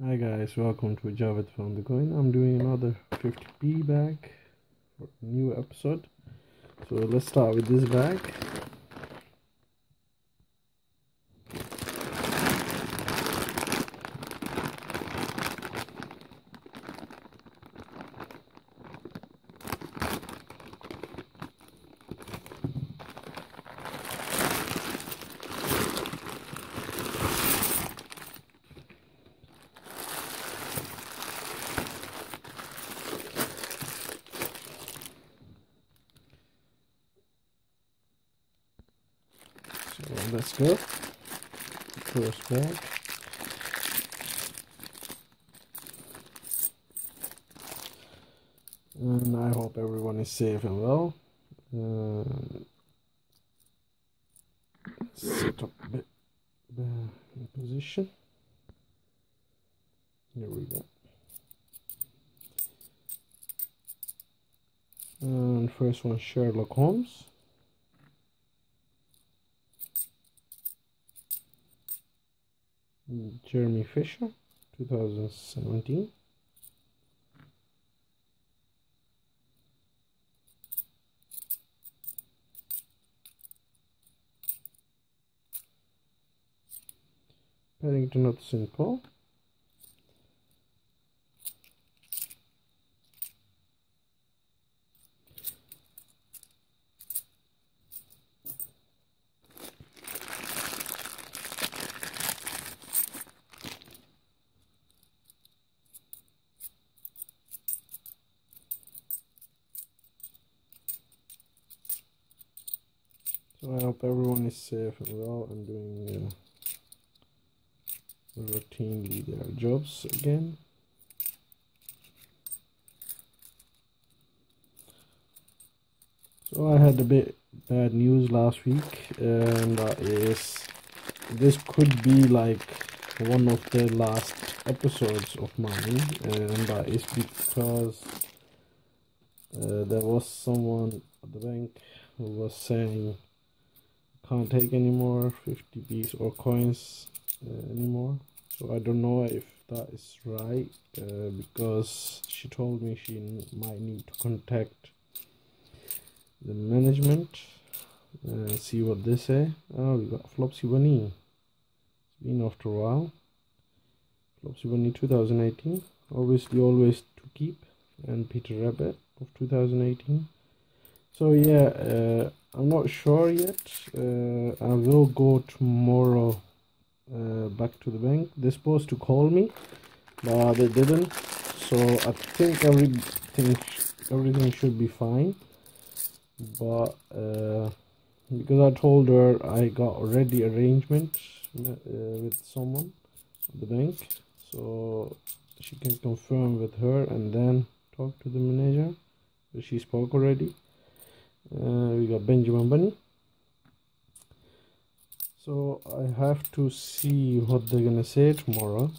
Hi guys, welcome to Javid from the Coin. I'm doing another 50p bag for new episode. So let's start with this bag. Let's go. Bag. And I hope everyone is safe and well. Uh, up a bit in position. Here we go. And first one Sherlock Holmes. Jeremy Fisher, 2017. Paddington of St. Paul. So I hope safe and well and doing uh, routinely their jobs again. So I had a bit bad news last week, and that is this could be like one of the last episodes of mine, and that is because uh, there was someone at the bank who was saying can't take any more 50 Bs or coins uh, anymore. So I don't know if that is right uh, because she told me she might need to contact the management and see what they say. Oh we got Flopsy Bunny. It's been after a while. Flopsy Bunny 2018 obviously always to keep. And Peter Rabbit of 2018 so yeah uh, I'm not sure yet. Uh, I will go tomorrow uh, back to the bank. They're supposed to call me, but they didn't. So I think everything everything should be fine. But uh, because I told her I got already arrangement uh, with someone at the bank, so she can confirm with her and then talk to the manager. She spoke already uh, we got Benjamin Bunny. So I have to see what they're gonna say tomorrow.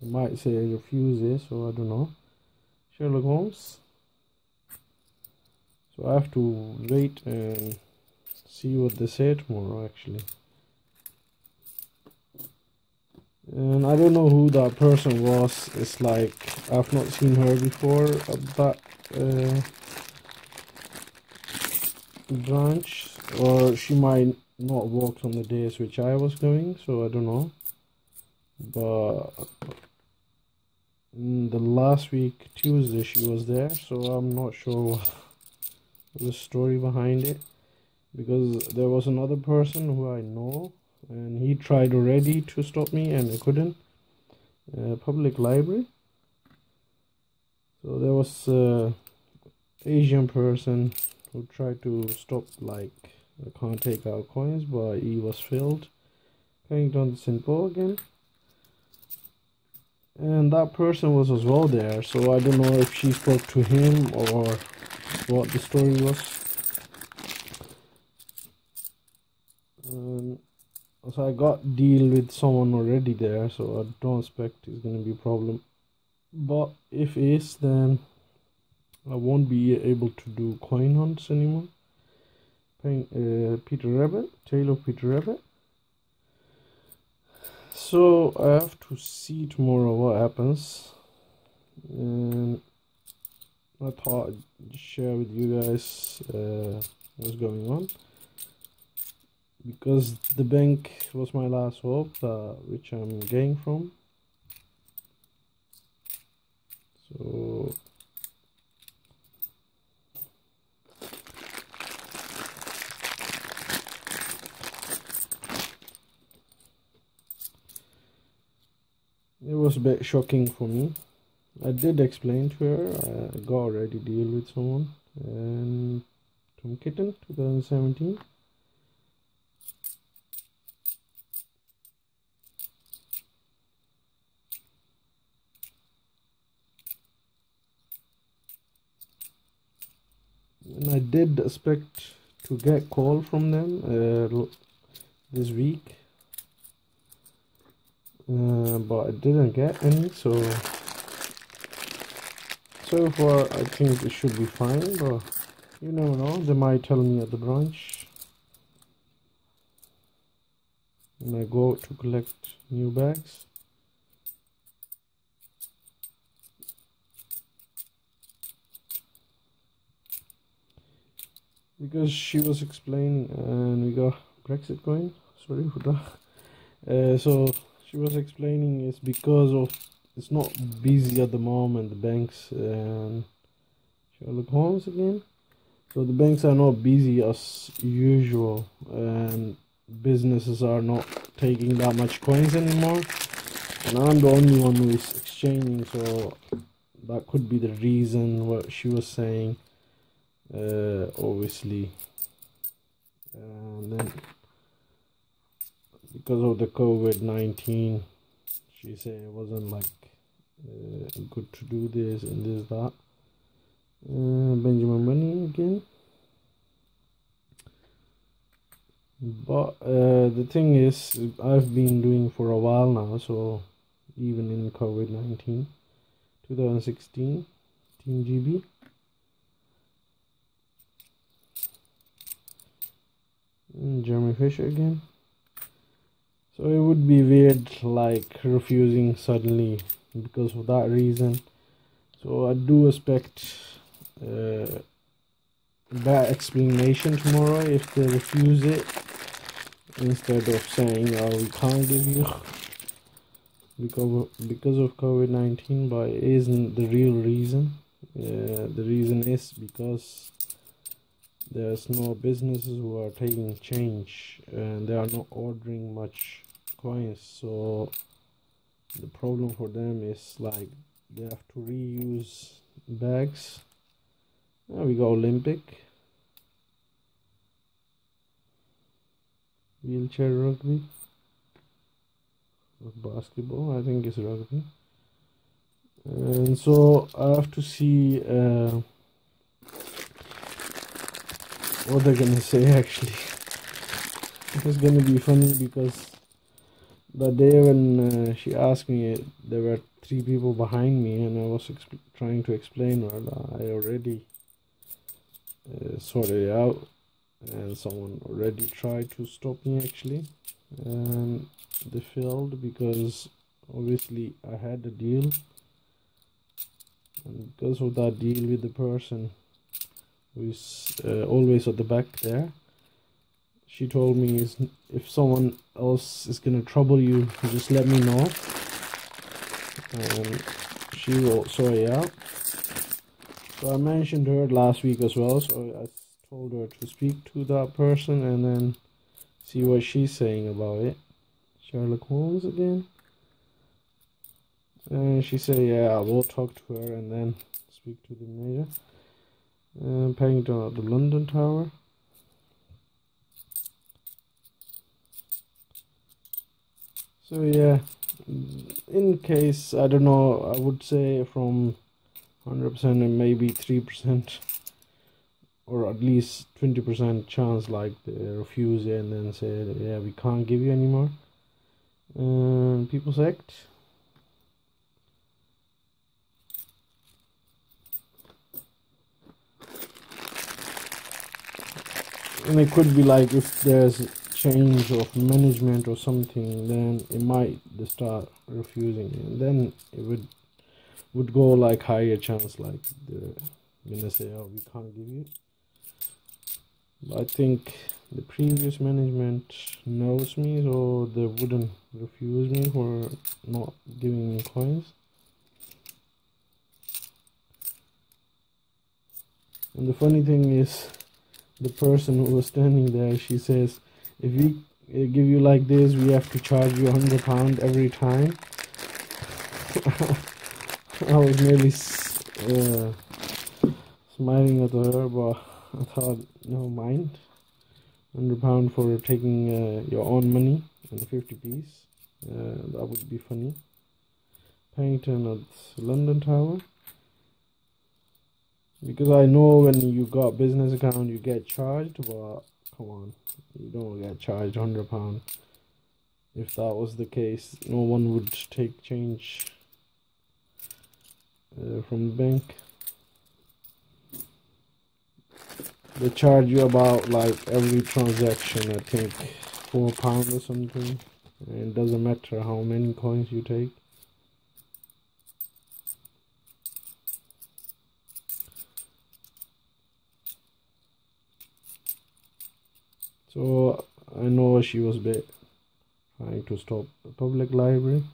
They might say refuse it so I don't know. Sherlock Holmes. So I have to wait and see what they say tomorrow actually. And I don't know who that person was. It's like I've not seen her before but uh, branch. Or she might not work on the days which I was going so I don't know. But the last week Tuesday she was there so I'm not sure the story behind it. Because there was another person who I know and he tried already to stop me and I couldn't. Uh, public library. So there was a Asian person who tried to stop like I can't take out coins but he was filled. Going down the. Paul again. And that person was as well there so I don't know if she spoke to him or what the story was. Um, so I got deal with someone already there so I don't expect it's gonna be a problem. But if it is then I won't be able to do coin hunts anymore. Uh, Peter Rabbit, Tale of Peter Rabbit. so I have to see tomorrow what happens and I thought I'd share with you guys uh, what's going on because the bank was my last hope uh, which I'm getting from so it was a bit shocking for me. I did explain to her I got already deal with someone and Tom Kitten 2017 and I did expect to get call from them uh, this week uh, but I didn't get any so so far I think it should be fine but you never know. They might tell me at the branch when I go to collect new bags. Because she was explaining and we got Brexit going. Sorry for that. Uh, so she was explaining it's because of it's not busy at the moment the banks and Sherlock Holmes again? So the banks are not busy as usual and businesses are not taking that much coins anymore. And I'm the only one who is exchanging so that could be the reason what she was saying uh, obviously. And then because of the COVID-19 she said it wasn't like uh, good to do this and this that. Uh, Benjamin Bunny again. But uh, the thing is I've been doing for a while now so even in COVID-19 2016 Team GB Mm, Jeremy Fisher again. So it would be weird like refusing suddenly because of that reason. So I do expect uh, that explanation tomorrow if they refuse it instead of saying oh we can't give you because of, because of COVID-19 but it isn't the real reason. Uh, the reason is because there's no businesses who are taking change and they are not ordering much coins so the problem for them is like they have to reuse bags. Now we go olympic. Wheelchair rugby. Basketball i think it's rugby. And so i have to see uh, what they're gonna say actually. It's gonna be funny because the day when uh, she asked me there were three people behind me and i was trying to explain that i already uh, sorted it out and someone already tried to stop me actually. And they failed because obviously i had a deal. And because of that deal with the person who is uh, always at the back there she told me is if someone else is gonna trouble you just let me know. And she will sort it out so I mentioned her last week as well so I told her to speak to that person and then see what she's saying about it. Sherlock Holmes again? And she said yeah I will talk to her and then speak to the manager uh, Paddington at the London Tower. So yeah, in case, I don't know, I would say from 100% and maybe 3% or at least 20% chance like they refuse and then say yeah we can't give you anymore. And people's act and it could be like if there's change of management or something, then it might start refusing, and then it would would go like higher chance, like the gonna say, oh, we can't give you. But I think the previous management knows me, so they wouldn't refuse me for not giving me coins. And the funny thing is, the person who was standing there, she says, if we uh, give you like this, we have to charge you hundred pound every time. I was nearly uh, smiling at her, but I thought, no mind, hundred pound for taking uh, your own money and fifty piece. Uh, that would be funny. Paddington at London Tower because I know when you got business account you get charged but come on. You don't get charged 100 pound. If that was the case no one would take change uh, from the bank. They charge you about like every transaction I think four pound or something. And it doesn't matter how many coins you take So I know she was bit trying to stop the public library.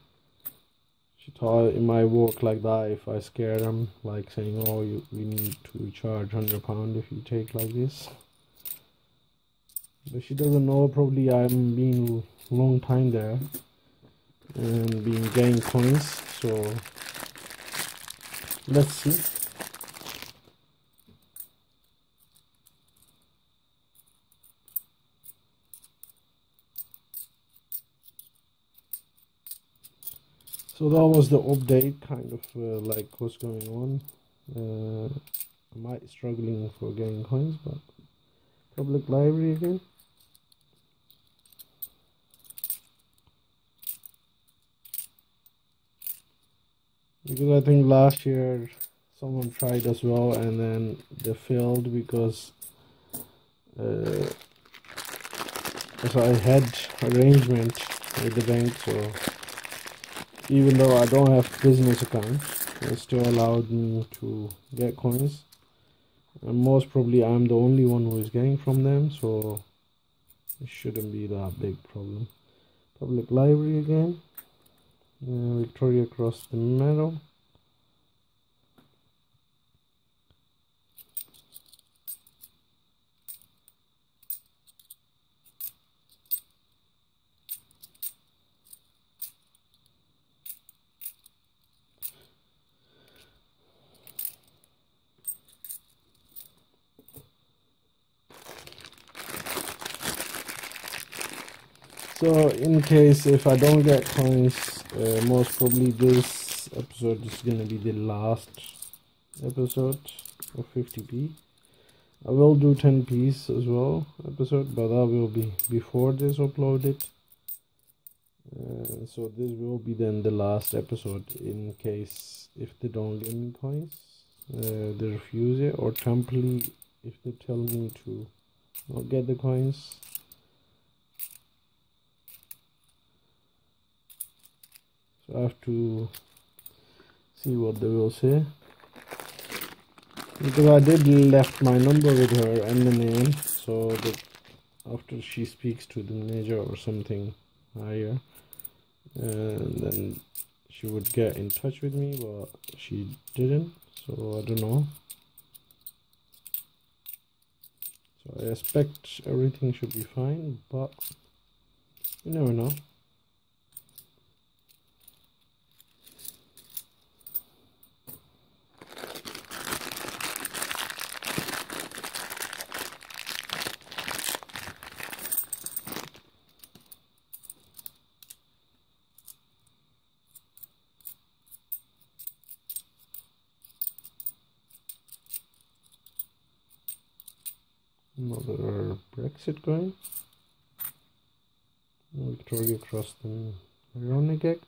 She thought it might work like that if I scare them, like saying, "Oh, you, we need to charge hundred pound if you take like this." But she doesn't know. Probably I'm being long time there and being getting coins. So let's see. So that was the update kind of uh, like what's going on. Uh, I might struggling for getting coins but public library again. Because I think last year someone tried as well and then they failed because uh, so I had arrangement with the bank so even though I don't have business account it still allowed me to get coins. And most probably I'm the only one who is getting from them so it shouldn't be that big problem. Public library again. Uh, Victoria Cross the Meadow so in case if I don't get coins uh, most probably this episode is gonna be the last episode of 50p I will do 10 piece as well episode but that will be before this uploaded. Uh, so this will be then the last episode in case if they don't give me coins uh, they refuse it or temporarily if they tell me to not get the coins so I have to see what they will say. Because I did left my number with her and the name so that after she speaks to the manager or something higher and then she would get in touch with me but she didn't so I don't know. So I expect everything should be fine but you never know another Brexit going. Victoria Cross the Ronnegat.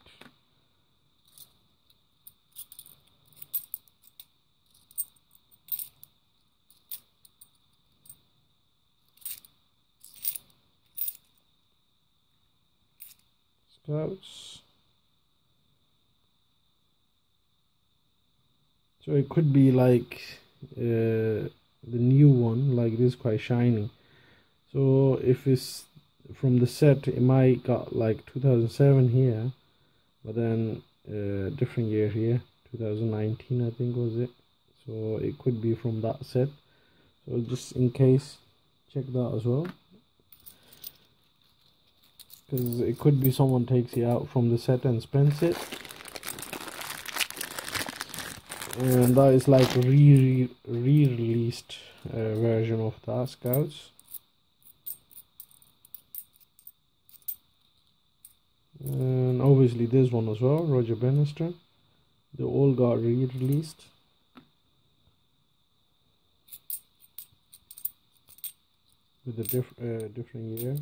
scouts so it could be like uh, the new one like this quite shiny. So if it's from the set it might got like 2007 here but then uh, different year here 2019 I think was it. So it could be from that set. So just in case check that as well. Because it could be someone takes it out from the set and spends it and that is like re re-released uh, version of the scouts. And obviously this one as well roger bannister. They all got re-released. With a diff uh, different year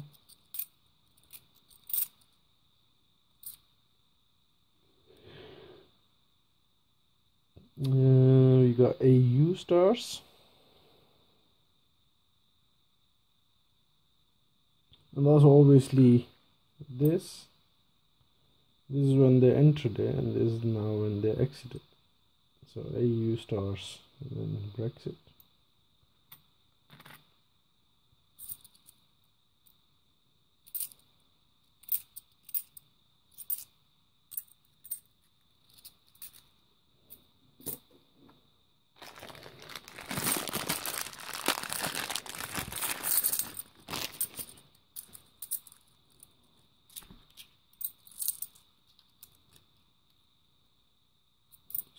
Uh, we got EU stars. And that's obviously this. This is when they entered it, and this is now when they exited. So EU stars and then Brexit.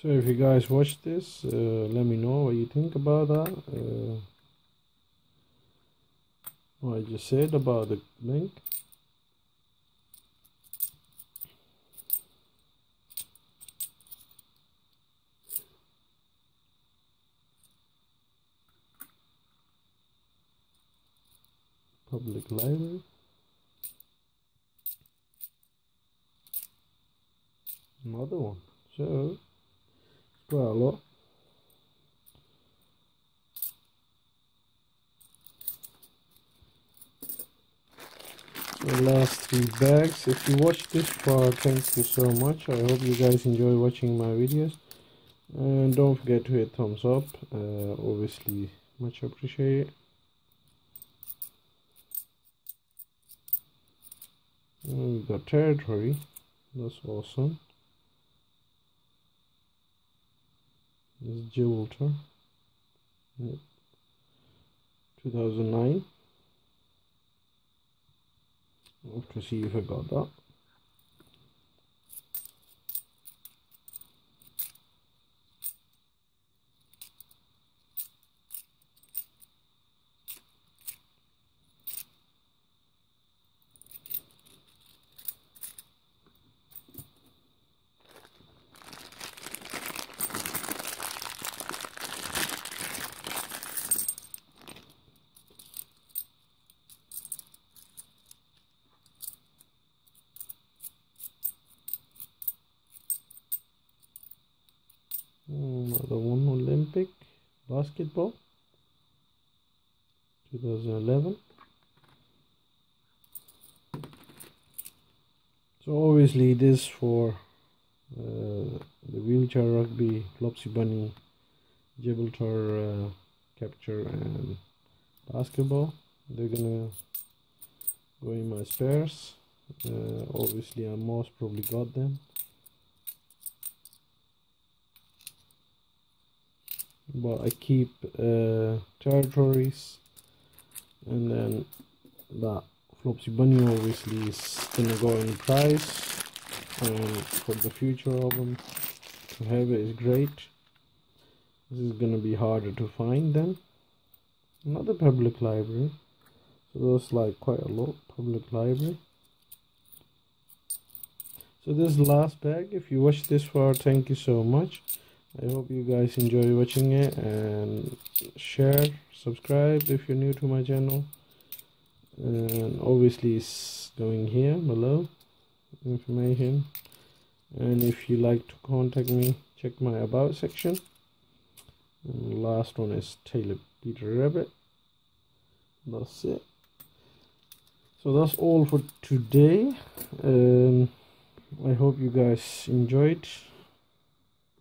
So if you guys watch this, uh, let me know what you think about that. Uh, what I just said about the link. Public library. Another one. So last three bags. If you watched this far, thank you so much. I hope you guys enjoy watching my videos. And don't forget to hit thumbs up. Uh, obviously, much appreciated. And we got territory. That's awesome. This is Gibraltar. 2009. I'll have to see if I got that. the one Olympic basketball 2011 so obviously this for uh, the wheelchair rugby Flopsy Bunny Gibraltar uh, capture and basketball. They're gonna go in my spares. Uh, obviously I most probably got them but I keep uh, territories and then that Flopsy Bunny obviously is gonna go in price and for the future album to have it is great. This is gonna be harder to find then. Another public library. So there's like quite a lot public library. So this last bag. If you watched this far thank you so much I hope you guys enjoy watching it and share, subscribe if you're new to my channel. And obviously it's going here below information. And if you like to contact me, check my about section. And last one is Taylor Peter Rabbit. That's it. so that's all for today um, i hope you guys enjoyed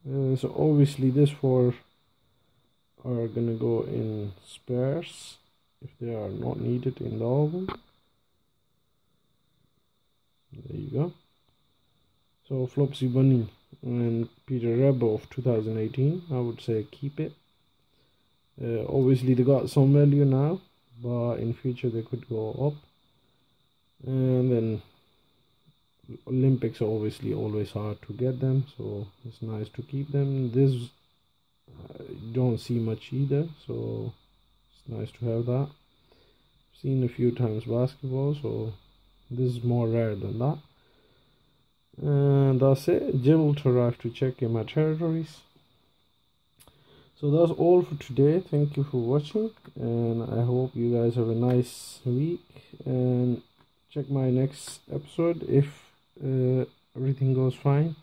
uh, so obviously this four are gonna go in spares if they are not needed in the album. There you go. So flopsy bunny and peter rabbit of 2018 i would say keep it. Uh, obviously they got some value now but in future they could go up. Then olympics are obviously always hard to get them so it's nice to keep them. This uh, don't see much either so it's nice to have that. Seen a few times basketball so this is more rare than that. And that's it. Gibraltar i have to check in my territories. So that's all for today. Thank you for watching and i hope you guys have a nice week. And check my next episode if uh, everything goes fine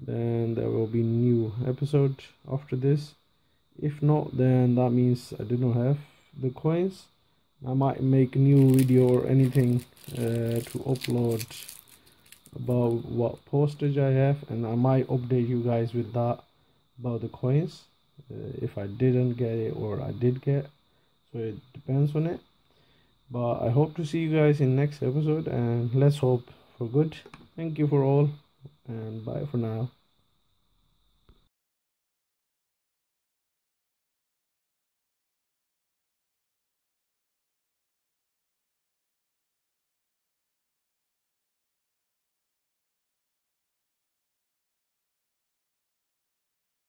then there will be new episode after this. If not then that means i do not have the coins. I might make new video or anything uh, to upload about what postage i have and i might update you guys with that about the coins uh, if i didn't get it or i did get so it depends on it. But i hope to see you guys in next episode and let's hope for good. Thank you for all and bye for now